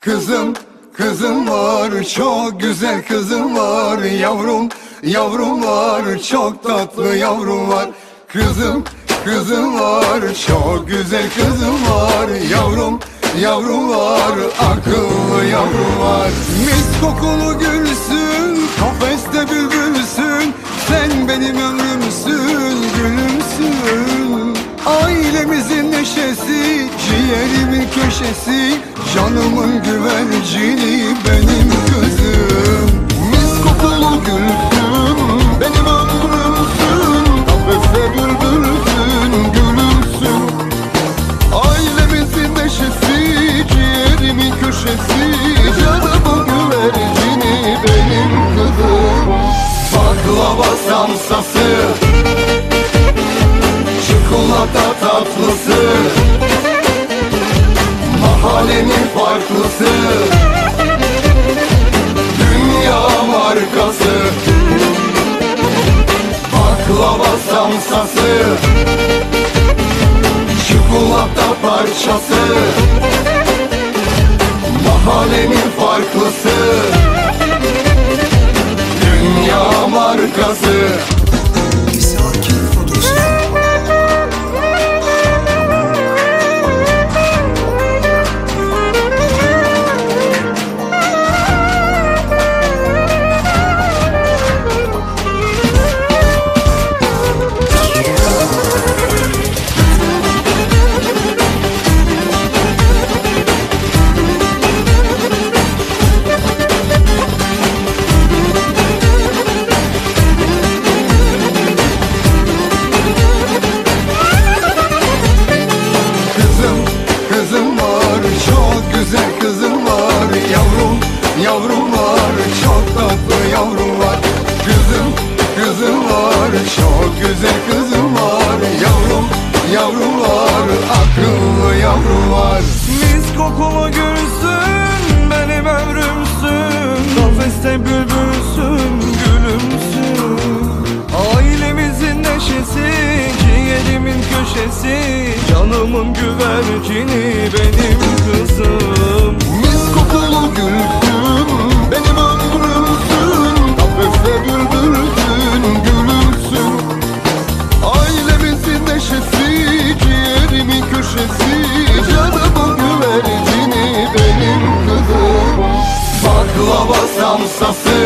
Kızım, kızım var çok güzel kızım var. Yavrum, yavrum var çok tatlı yavrum var. Kızım, kızım var çok güzel kızım var. Yavrum, yavrum var akıllı yavrum var. Mis kokulu gülsün, kafeste bülbülsün. Sen benim ömrümsün, gülümsün Ailemizin neşesi, ciğerimin köşesi Canımın güvercini benim kızım Mis kokulu gülsün, benim ömrümsün Kafeste bülbülsün, gülümsün. Ailemizin neşesi, ciğerimin köşesi Canımın güvercini benim kızım Baklava samsası Çikolata tatlısı. Mahallenin farklısı. Dünya markası. Baklava samsası. Çikolata parçası. Mahallenin farklısı. Dünya markası Yavrum, var çok tatlı yavrum var. Kızım, kızım var çok güzel kızım var. Yavrum, yavrum var akıllı yavrum var. Mis kokulu gülsün benim ömrümsün. Kafeste bülbülsün gülümsün. Ailemizin neşesi ciğerimin köşesi. Canımın güvercini benim kızım. Mis kokulu gülsün benim ömrümsün Kafeste bülbülsün gülümsün. Ailemizin neşesi ciğerimin köşesi Canımın güvercini benim kızım. Baklava samsası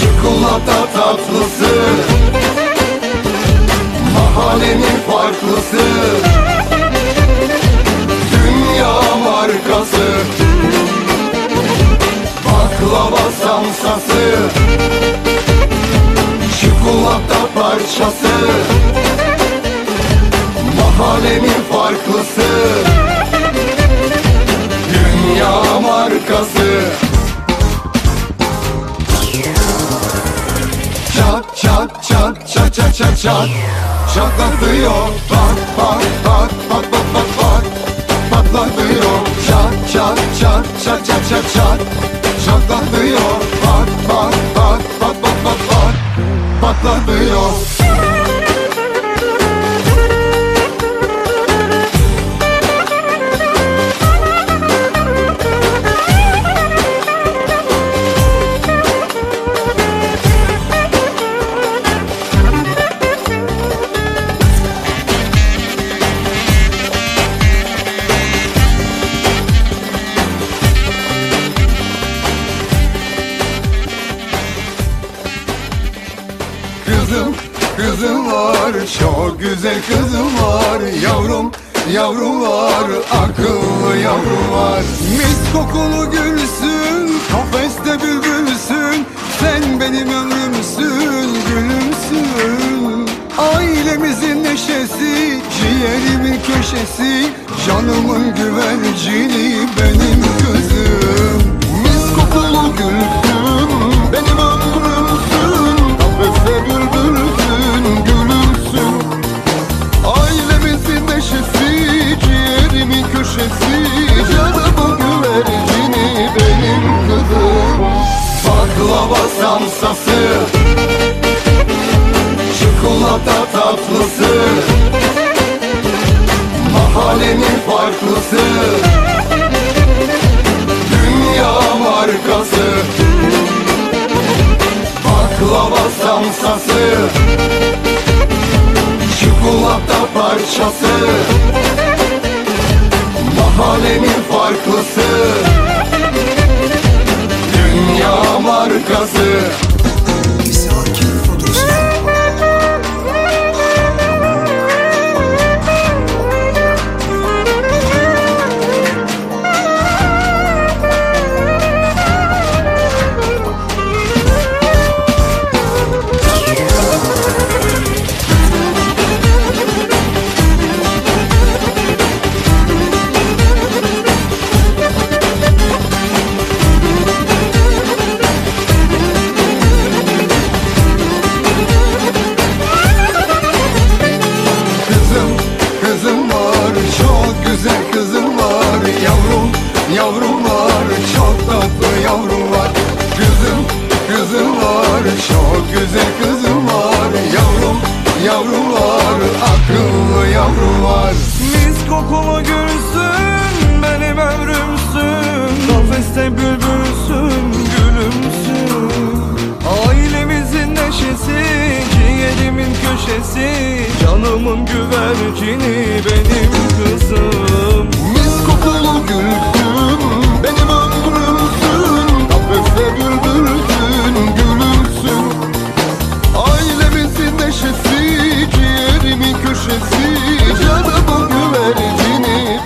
Çikolata tatlısı. Mahallenin farklısı Dünya markası Baklava samsası Çikolata parçası. Mahallenin farklısı. Dünya markası. Çat çat çat çat çat çat çat. Çatlatıyor. Pat pat pat pat pat pat pat. Patlatıyor. Çat çat çat çat çat çat çat Çatlatıyor Pat pat pat pat pat pat pat Patlatıyor var çok güzel kızım var. Yavrum, yavrum var akıllı yavrum var. Mis kokulu gülsün, kafeste bülbülsün. Sen benim ömrümsün, gülümsün. Ailemizin neşesi, ciğerimin köşesi. Canımın güvercini benim kızım. Mis kokulu gülsün, benim ömrümsün Evlerimin köşesi canımı güvercini benim kızım. Baklava samsası Çikolata tatlısı. Mahallenin farklısı Dünya markası. Baklava samsası Çikolata parçası alemin farklısı. Dünya markası. Çok güzel kızım var yavrum yavrular Akıllı yavrular Mis kokulu gülsün benim ömrümsün. Kafeste bülbülsün gülümsün. Ailemizin neşesi ciğerimin köşesi. Canımın güvercini benim kızım. Mis kokulu gül. köşesi Canımın güvercini.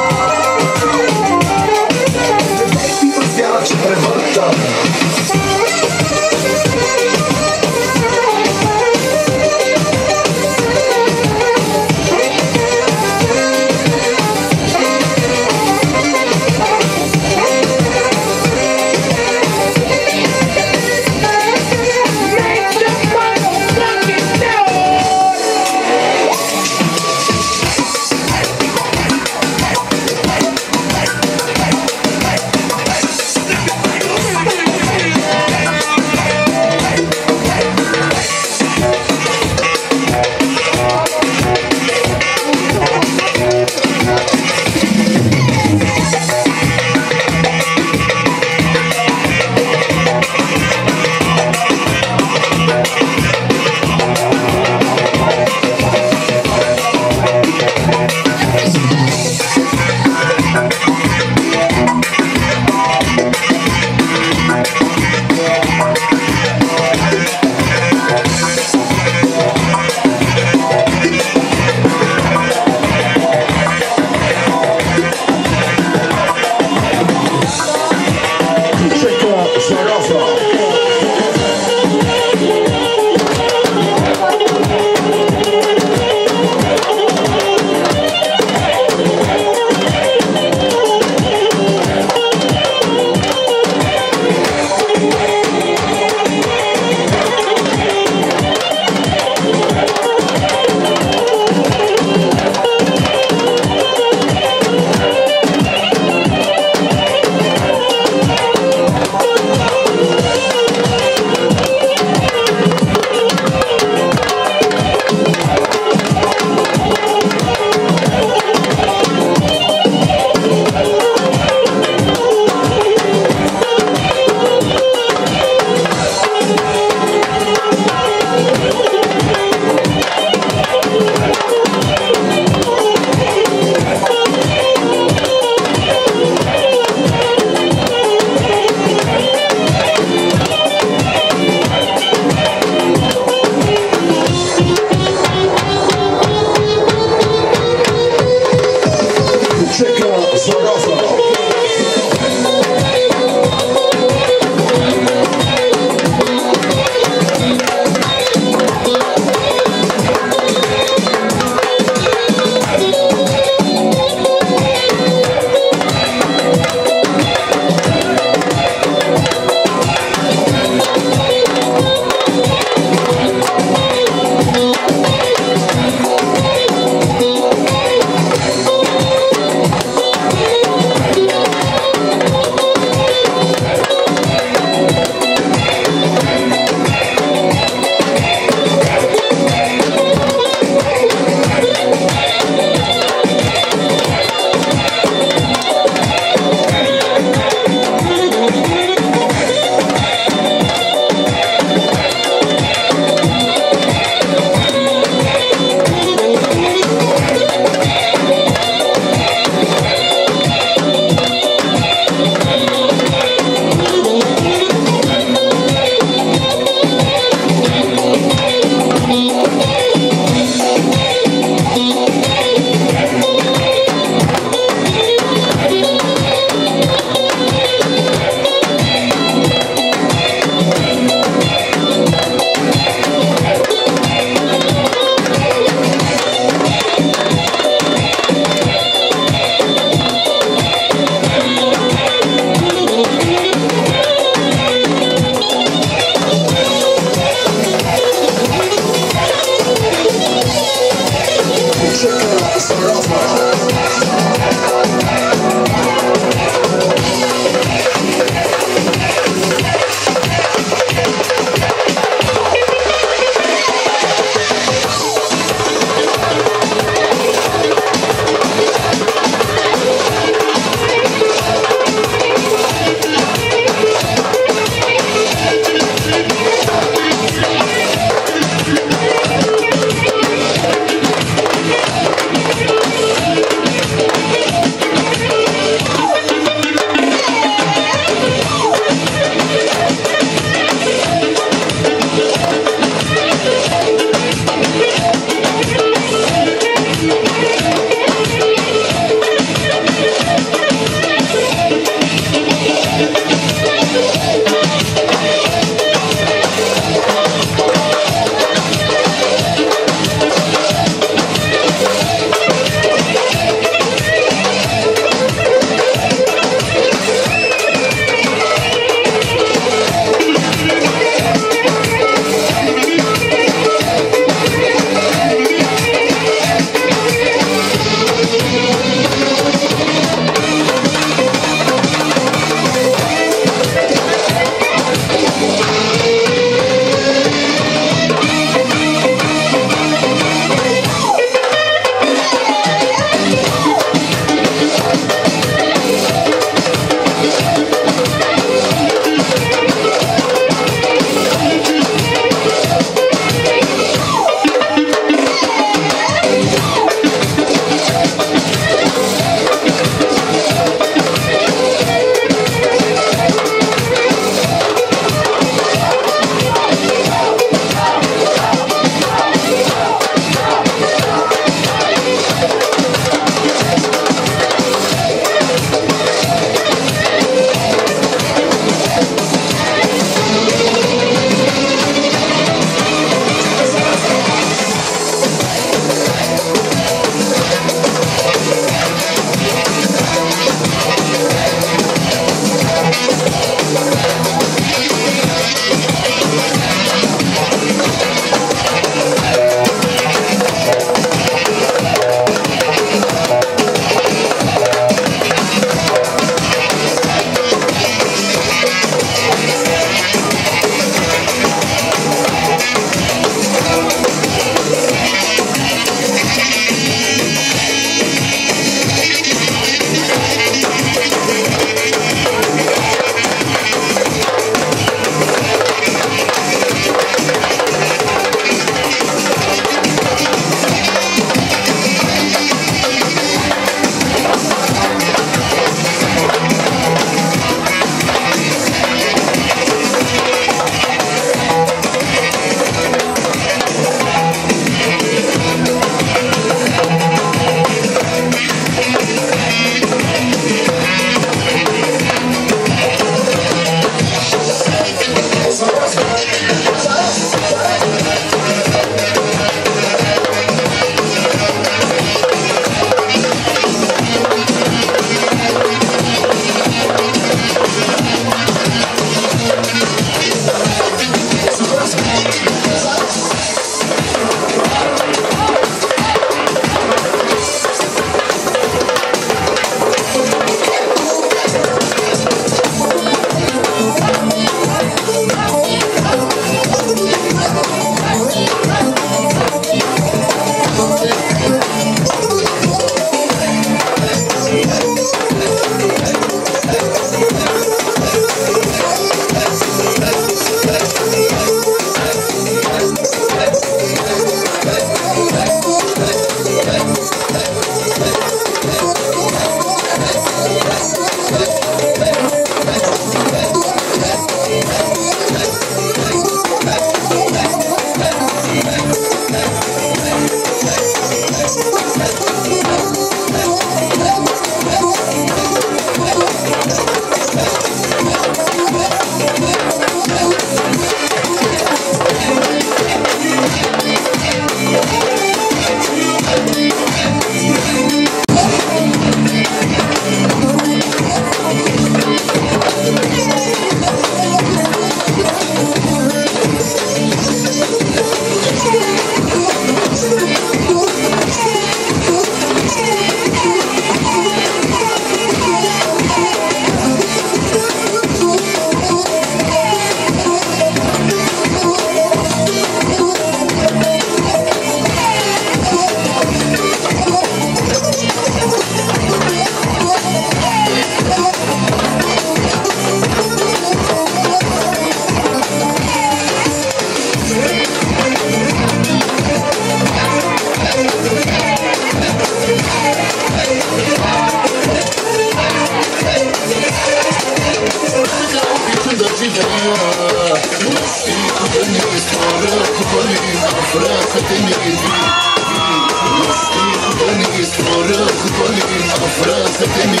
Thank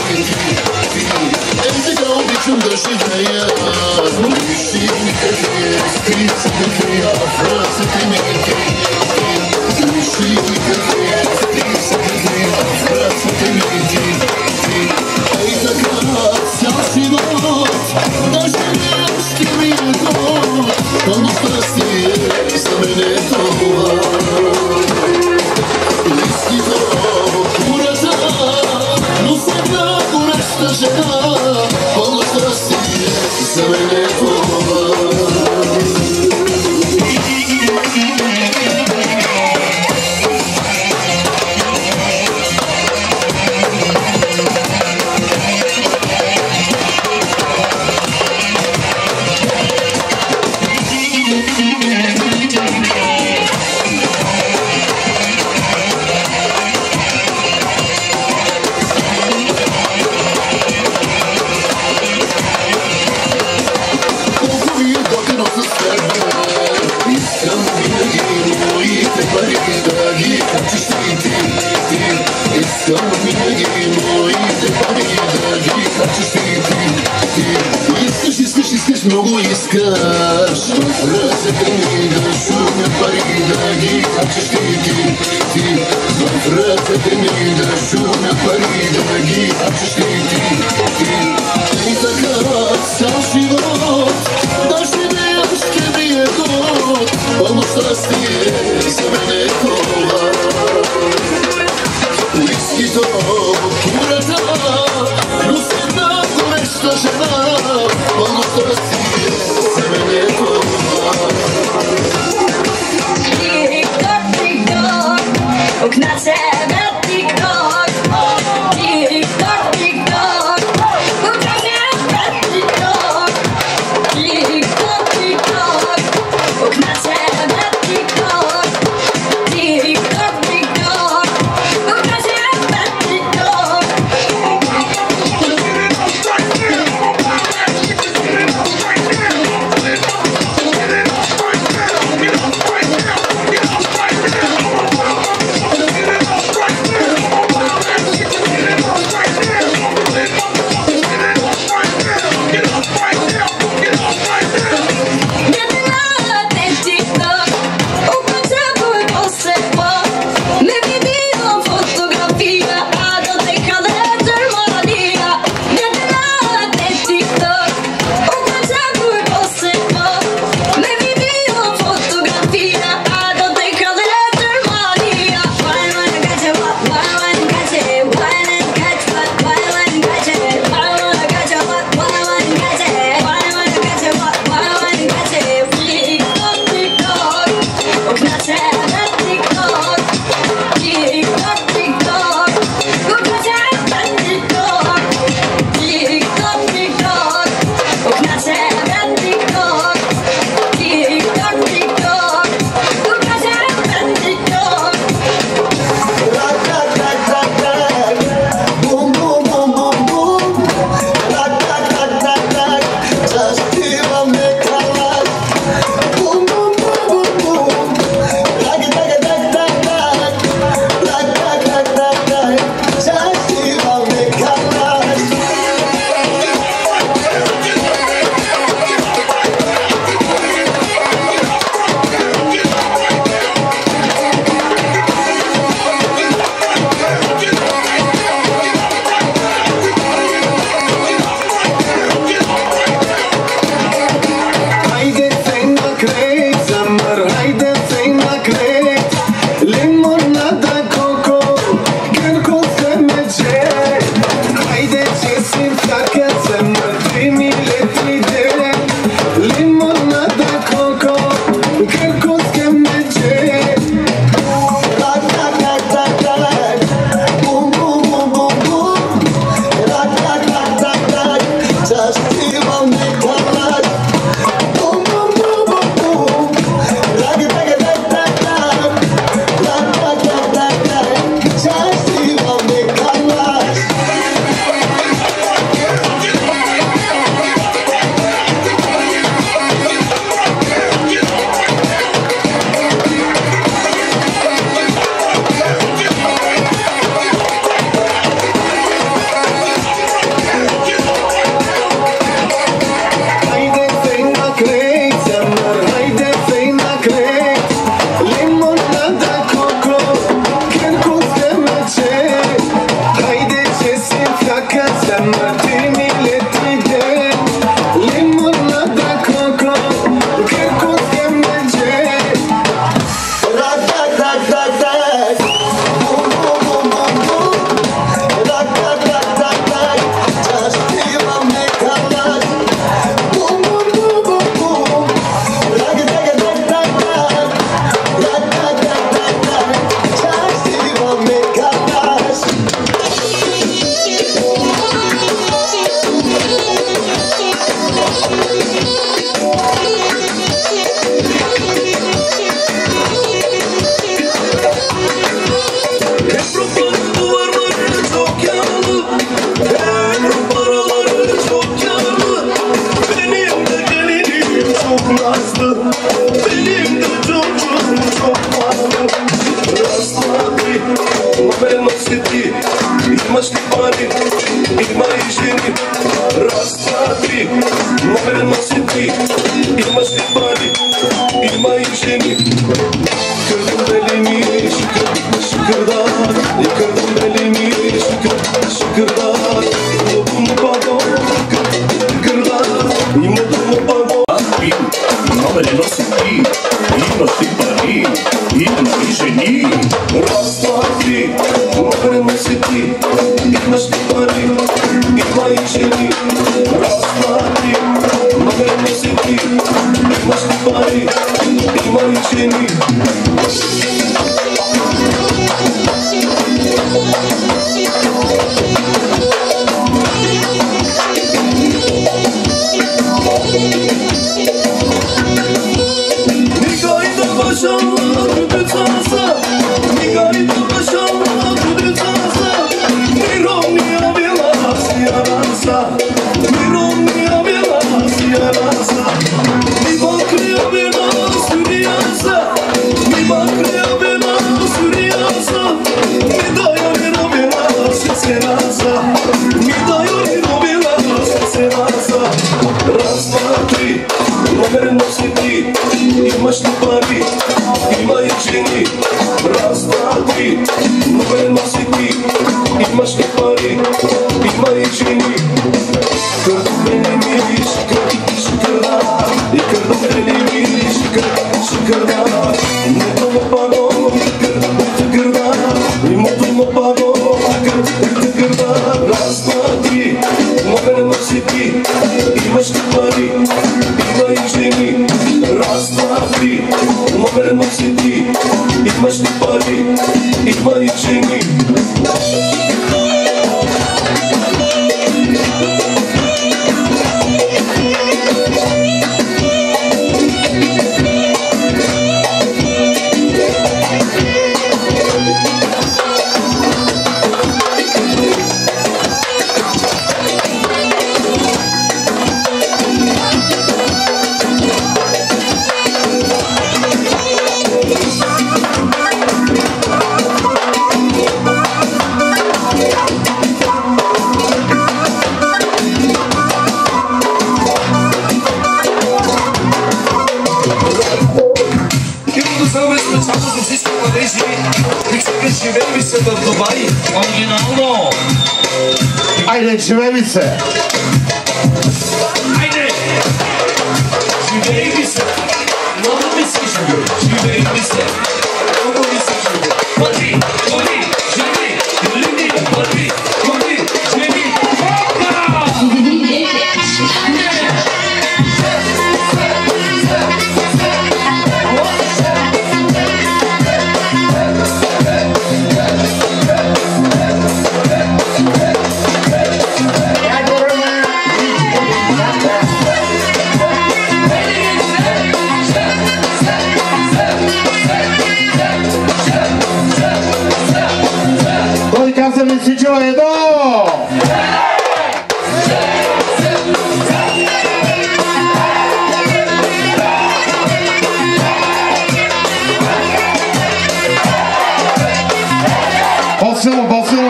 you. nuestros hermanos,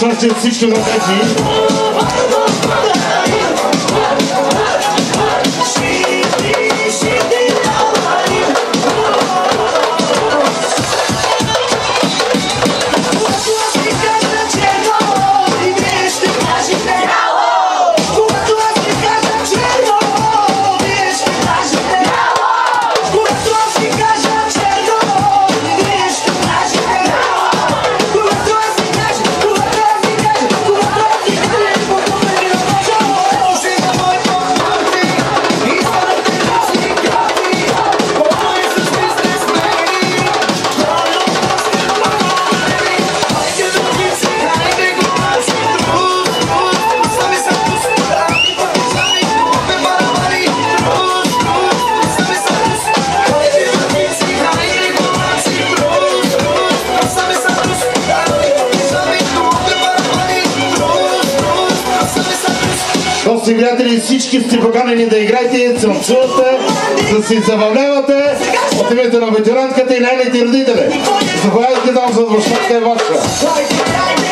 chanter si je te vois Гости, приятели, всички сте поканени да играете, танцувате, да се забавлявате от името на ветерантката и нейните родители. Заповядайте там за площадка е ваша.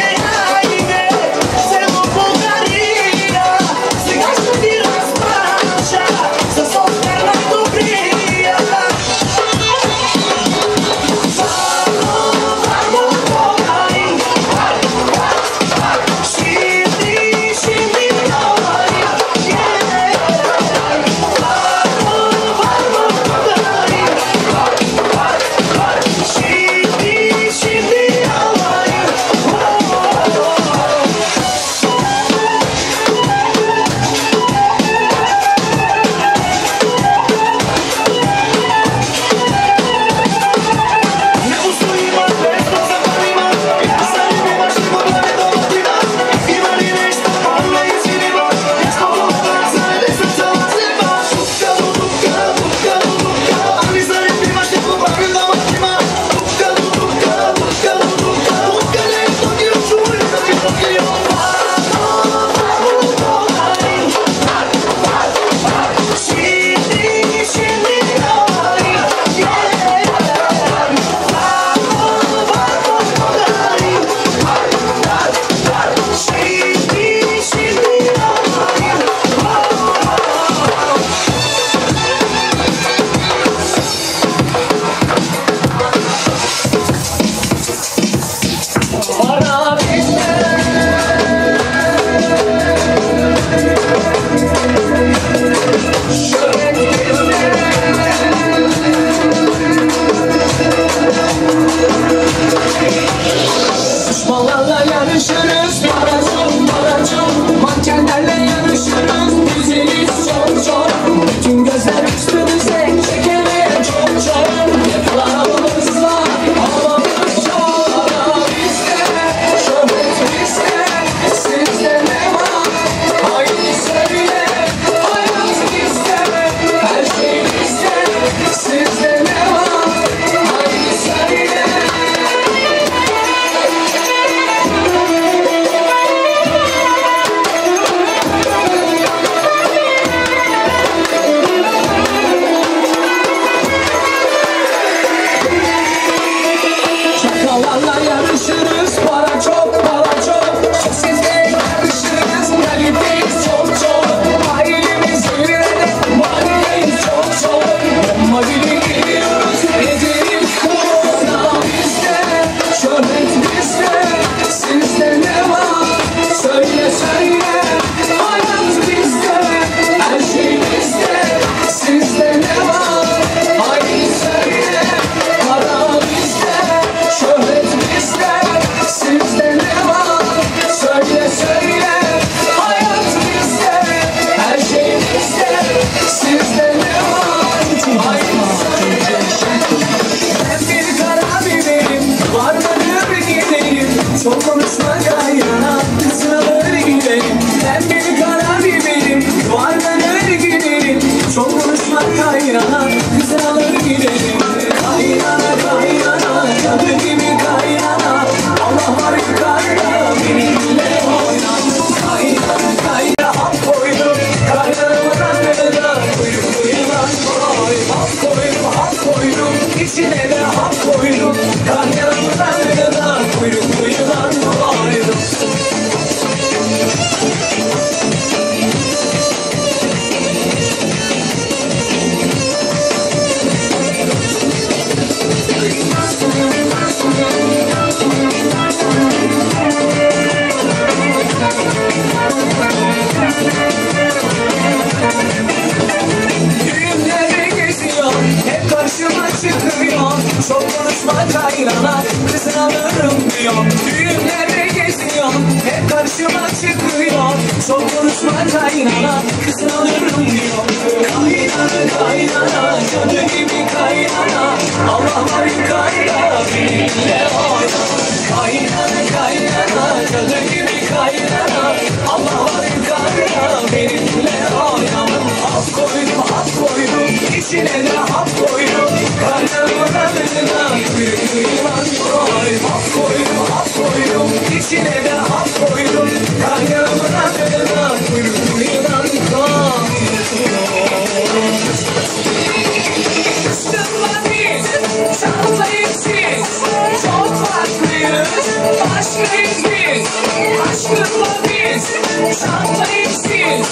Çantayız siz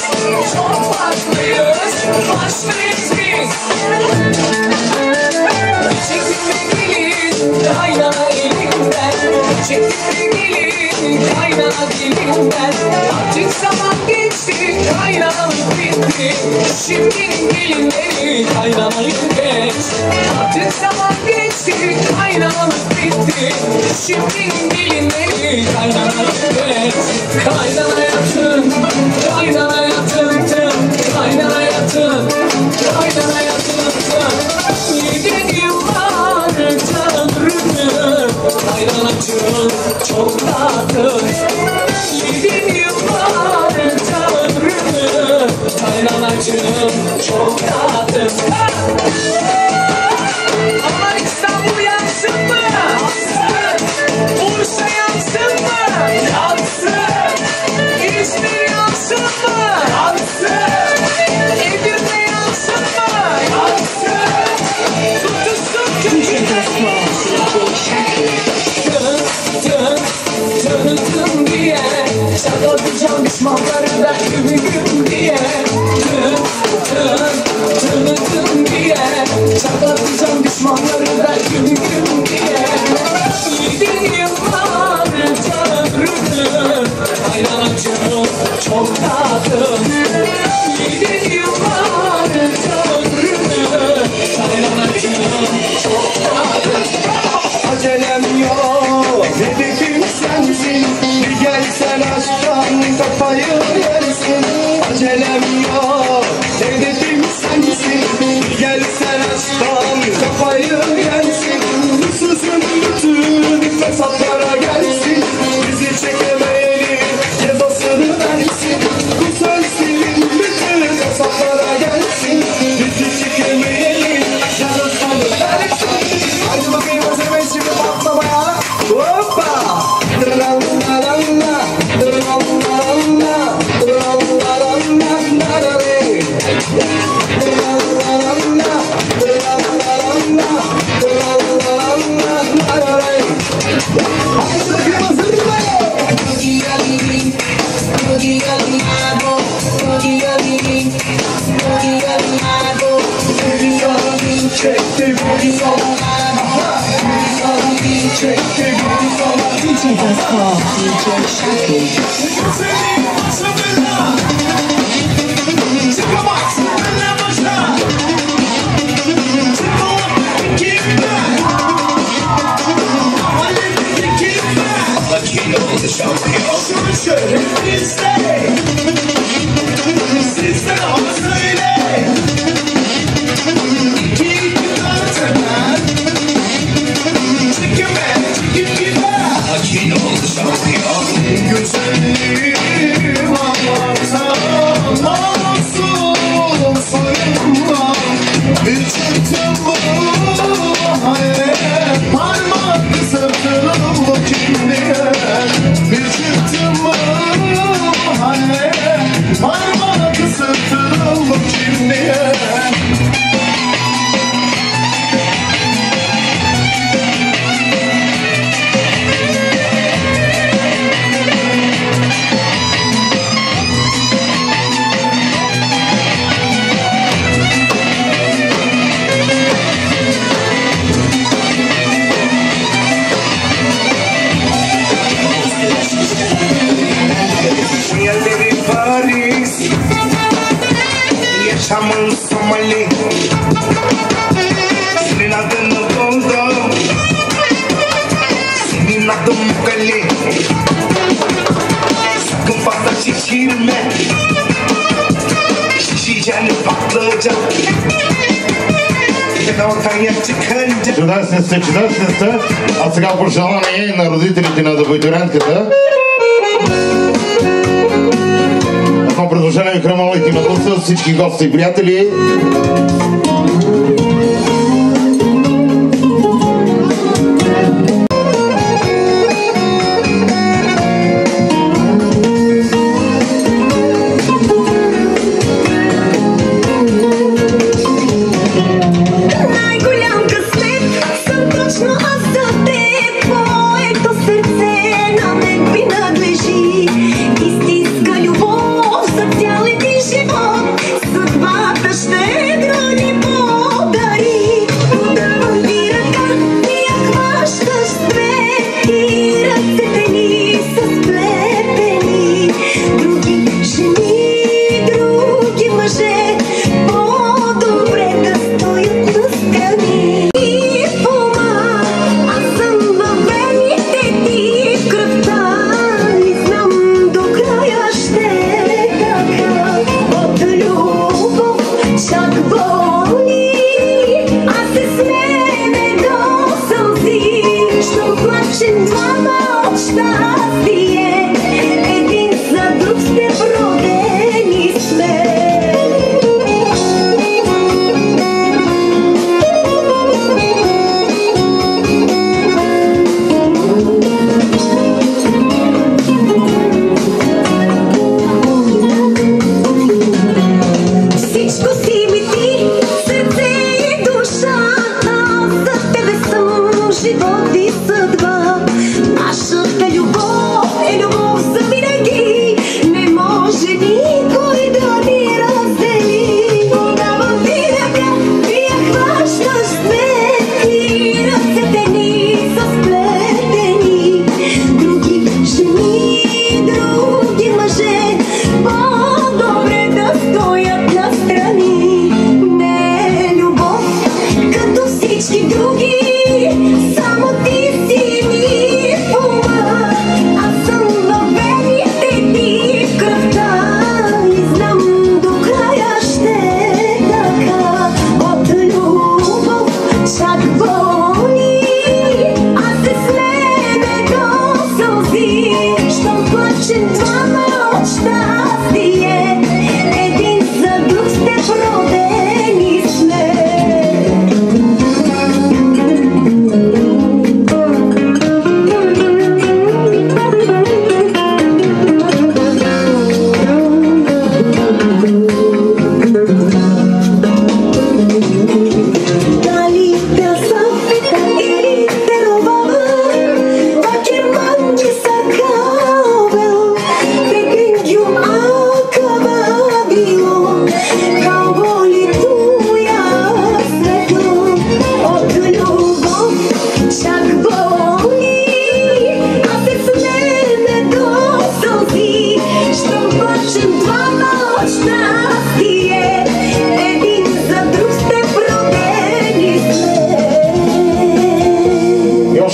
Çok farklıyız başkayız biz Çekilme gelin kaynana elimden Çekilme gelin kaynana dilimden Artık zaman geçti kaynanamız bitti Şimdi gelinleri kaynanayı geç Artık zaman geçti kaynanamız bitti Şimdi gelinleri kaynanayı geç Kaynana yatın, kaynana yatın tın Kaynana yatın, kaynana yatın tın Yedin yıllar tanrını Kaynanacığım çok tatlı Yedin yıllar tanrını Kaynanacığım çok tatlı Aman İstanbul yansın mı? Yansın Bursa yansın mı? Yansın İzmir Sakatacağım düşmanları güm güm diye. Tanıdım diye. Sakatacağım düşmanları güm güm diye. Yedin yıllar tanrını Aynancığım çok tadım DJ Shaggy. Sister, I'm a lady. съчетачницата, а сега пожелание на родителите на дъбойтурянката. Едно предложение ви храмолите на всички гости и приятели.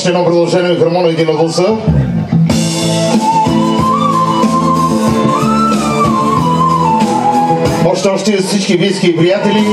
още едно продължение на хармониките на вълса. Още още всички близки и приятели.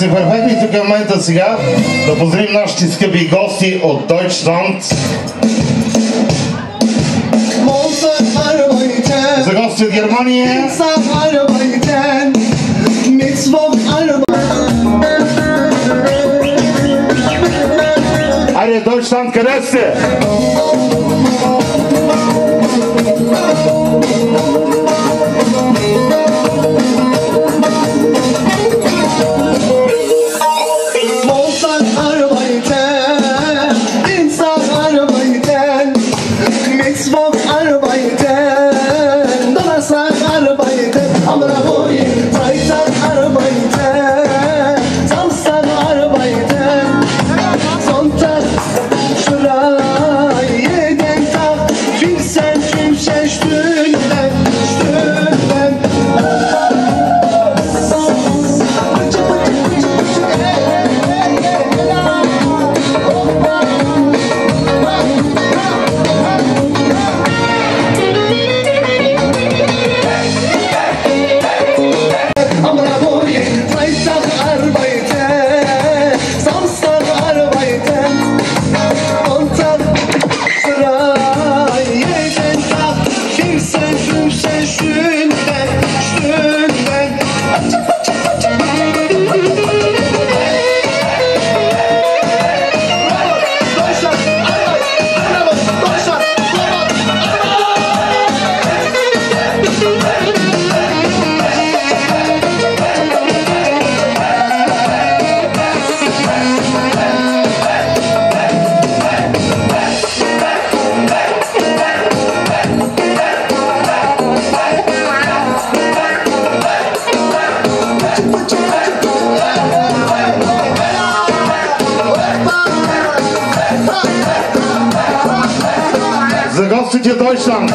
се върхампи тук в момента сега да поздравим нашите скъпи гости от Deutschland. За гости от Германия. Айде, Deutschland, къде сте? sind wir Deutschland.